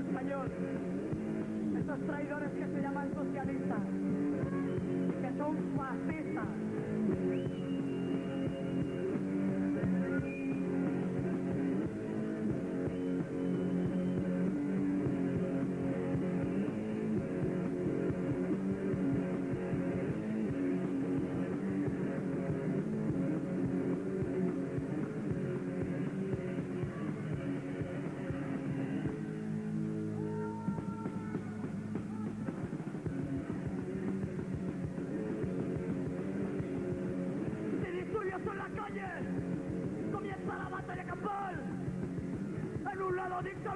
español. Esos traidores que se llaman socialistas, que son fascistas.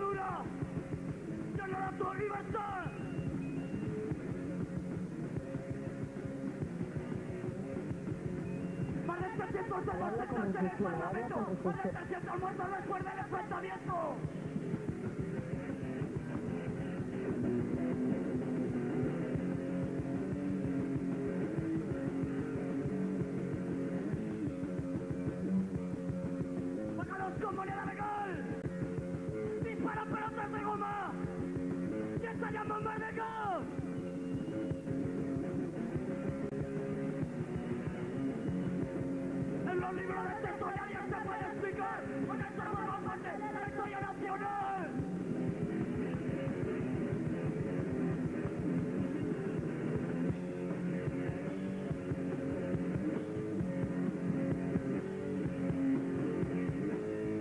Dictadura! ¡Y en el otro libertad! ¡Más de 300 de muertos en el Parlamento! ¡Más de 300 muertos del enfrentamiento! La historia nacional.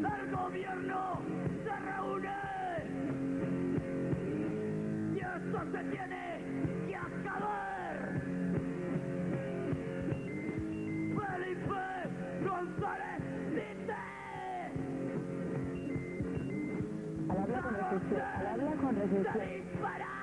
El gobierno se reúne esto se tiene que acabar. Felipe González. Al habla con reflexión, al habla con reflexión. ¡Se dispara!